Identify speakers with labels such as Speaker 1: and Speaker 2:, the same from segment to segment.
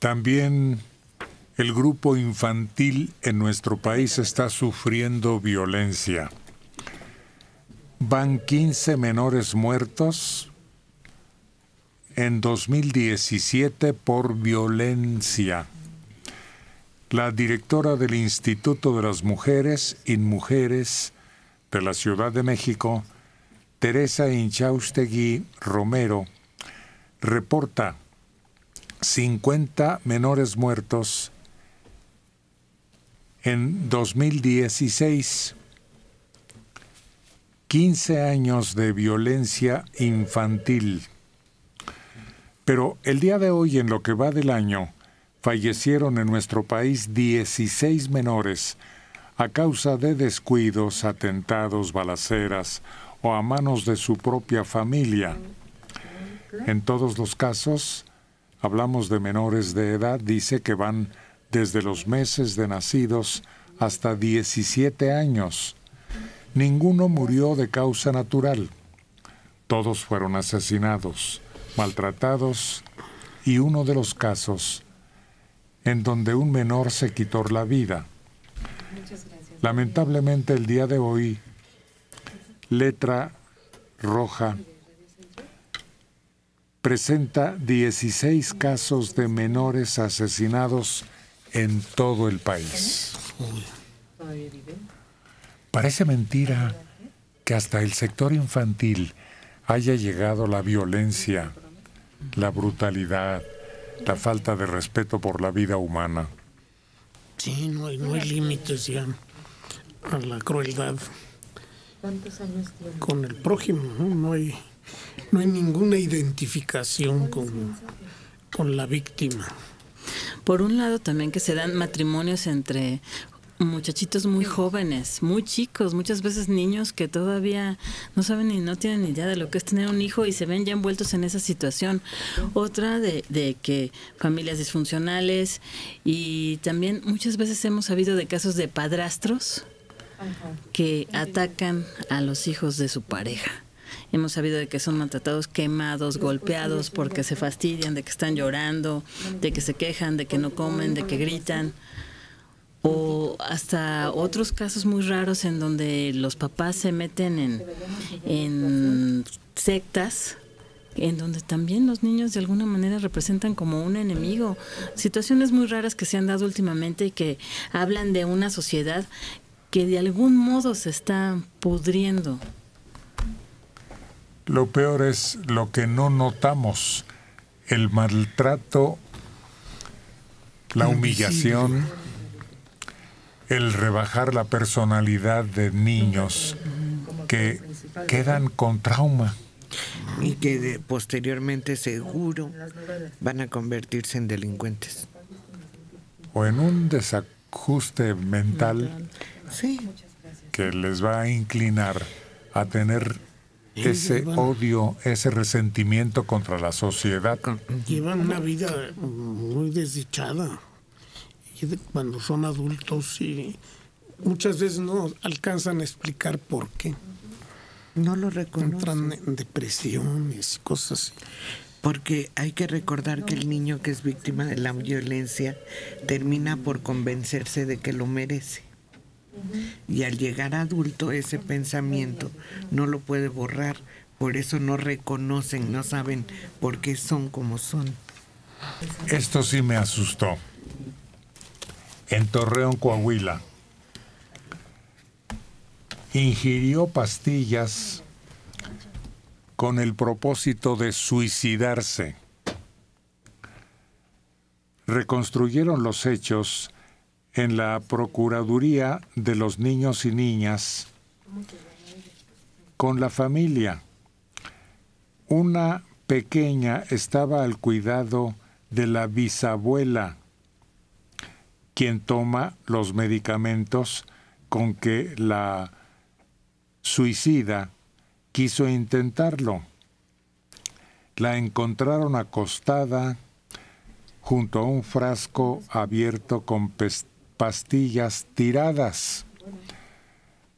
Speaker 1: También el grupo infantil en nuestro país está sufriendo violencia. Van 15 menores muertos en 2017 por violencia. La directora del Instituto de las Mujeres y Mujeres de la Ciudad de México, Teresa Inchaustegui Romero, reporta 50 menores muertos en 2016. 15 años de violencia infantil. Pero el día de hoy, en lo que va del año, fallecieron en nuestro país 16 menores a causa de descuidos, atentados, balaceras o a manos de su propia familia. En todos los casos, hablamos de menores de edad, dice que van desde los meses de nacidos hasta 17 años. Ninguno murió de causa natural. Todos fueron asesinados, maltratados y uno de los casos en donde un menor se quitó la vida. Lamentablemente el día de hoy, letra roja presenta 16 casos de menores asesinados en todo el país. Parece mentira que hasta el sector infantil haya llegado la violencia, la brutalidad, la falta de respeto por la vida humana.
Speaker 2: Sí, no hay, no hay límites ya a la crueldad. Con el prójimo, ¿no? hay, no hay ninguna identificación con, con la víctima.
Speaker 3: Por un lado también que se dan matrimonios entre muchachitos muy jóvenes, muy chicos, muchas veces niños que todavía no saben ni no tienen ni idea de lo que es tener un hijo y se ven ya envueltos en esa situación. Otra de, de que familias disfuncionales y también muchas veces hemos sabido de casos de padrastros que atacan a los hijos de su pareja. Hemos sabido de que son maltratados, quemados, golpeados porque se fastidian, de que están llorando, de que se quejan, de que no comen, de que gritan o hasta otros casos muy raros en donde los papás se meten en, sectas en donde también los niños de alguna manera representan como un enemigo. Situaciones muy raras que se han dado últimamente y que hablan de una sociedad que de algún modo se está pudriendo.
Speaker 1: Lo peor es lo que no notamos, el maltrato, la humillación el rebajar la personalidad de niños que quedan con trauma.
Speaker 4: Y que posteriormente seguro van a convertirse en delincuentes.
Speaker 1: O en un desajuste mental que les va a inclinar a tener ese odio, ese resentimiento contra la sociedad.
Speaker 2: Llevan una vida muy desdichada cuando son adultos y muchas veces no alcanzan a explicar por qué.
Speaker 4: No lo reconocen.
Speaker 2: Entran en depresiones y cosas así.
Speaker 4: Porque hay que recordar que el niño que es víctima de la violencia termina por convencerse de que lo merece. Y al llegar adulto ese pensamiento no lo puede borrar, por eso no reconocen, no saben por qué son como son.
Speaker 1: Esto sí me asustó en Torreón, Coahuila. Ingirió pastillas con el propósito de suicidarse. Reconstruyeron los hechos en la Procuraduría de los Niños y Niñas con la familia. Una pequeña estaba al cuidado de la bisabuela quien toma los medicamentos con que la suicida quiso intentarlo. La encontraron acostada junto a un frasco abierto con pastillas tiradas.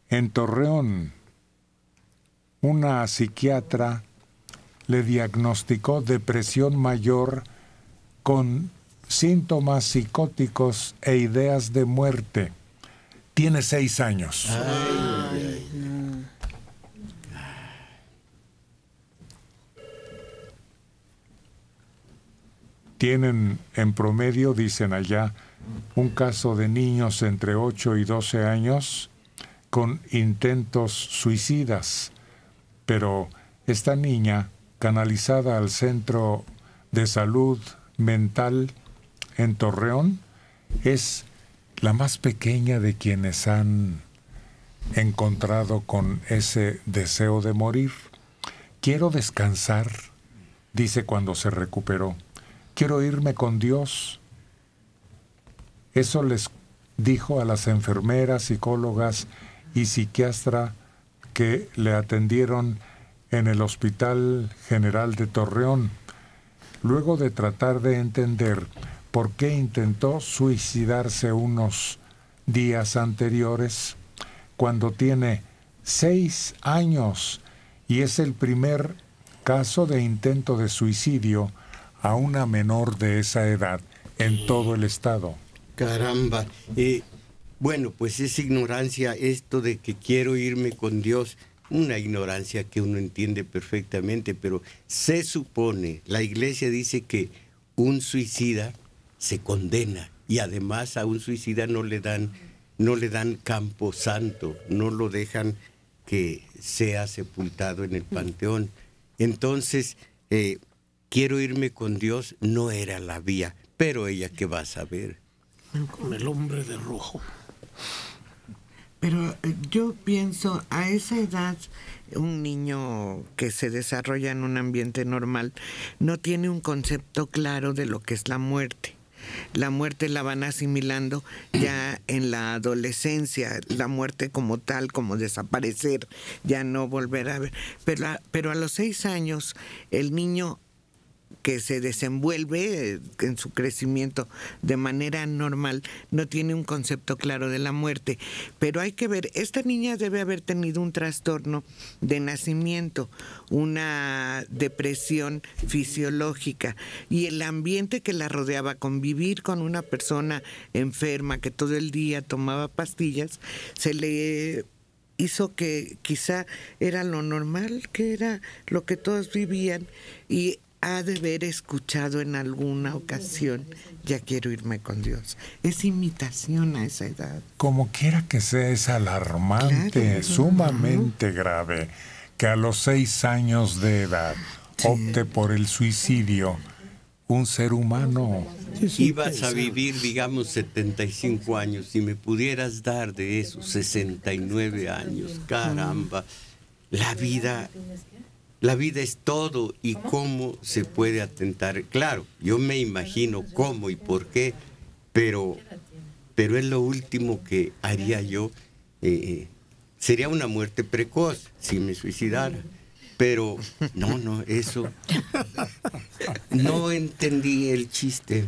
Speaker 1: En Torreón, una psiquiatra le diagnosticó depresión mayor con síntomas psicóticos e ideas de muerte. Tiene seis años. Tienen en promedio, dicen allá, un caso de niños entre 8 y 12 años con intentos suicidas, pero esta niña, canalizada al Centro de Salud Mental en Torreón, es la más pequeña de quienes han encontrado con ese deseo de morir. Quiero descansar, dice cuando se recuperó. Quiero irme con Dios. Eso les dijo a las enfermeras, psicólogas y psiquiatra que le atendieron en el Hospital General de Torreón, luego de tratar de entender por qué intentó suicidarse unos días anteriores, cuando tiene seis años y es el primer caso de intento de suicidio a una menor de esa edad en todo el estado.
Speaker 5: Caramba. Eh, bueno, pues es ignorancia esto de que quiero irme con Dios, una ignorancia que uno entiende perfectamente, pero se supone, la iglesia dice que un suicida se condena y además a un suicida no le dan no le dan campo santo, no lo dejan que sea sepultado en el panteón. Entonces, eh, quiero irme con Dios no era la vía, pero ella qué va a saber.
Speaker 2: Con el hombre de rojo.
Speaker 4: Pero eh, yo pienso, a esa edad, un niño que se desarrolla en un ambiente normal no tiene un concepto claro de lo que es la muerte. La muerte la van asimilando ya en la adolescencia, la muerte como tal, como desaparecer, ya no volver a ver. Pero pero a los seis años el niño que se desenvuelve en su crecimiento de manera normal, no tiene un concepto claro de la muerte. Pero hay que ver, esta niña debe haber tenido un trastorno de nacimiento, una depresión fisiológica y el ambiente que la rodeaba, convivir con una persona enferma que todo el día tomaba pastillas, se le hizo que quizá era lo normal, que era lo que todos vivían y ha de haber escuchado en alguna ocasión, ya quiero irme con Dios. Es imitación a esa edad.
Speaker 1: Como quiera que sea, es alarmante, sumamente grave, que a los seis años de edad opte por el suicidio un ser humano.
Speaker 5: Ibas a vivir, digamos, 75 años, si me pudieras dar de esos 69 años, caramba, la vida la vida es todo y cómo se puede atentar. Claro, yo me imagino cómo y por qué, pero, pero es lo último que haría yo. Eh, eh, sería una muerte precoz si me suicidara. Pero no, no, eso. No entendí el chiste.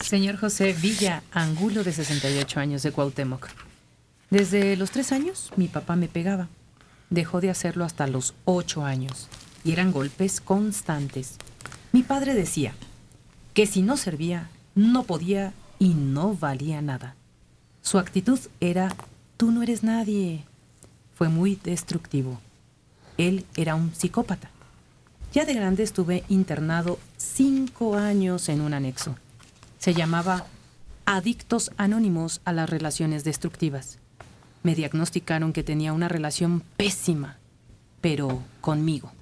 Speaker 6: Señor José Villa Angulo, de 68 años, de Cuauhtémoc. Desde los tres años, mi papá me pegaba. Dejó de hacerlo hasta los ocho años y eran golpes constantes. Mi padre decía que si no servía, no podía y no valía nada. Su actitud era, tú no eres nadie. Fue muy destructivo. Él era un psicópata. Ya de grande estuve internado cinco años en un anexo. Se llamaba Adictos Anónimos a las Relaciones Destructivas me diagnosticaron que tenía una relación pésima, pero conmigo.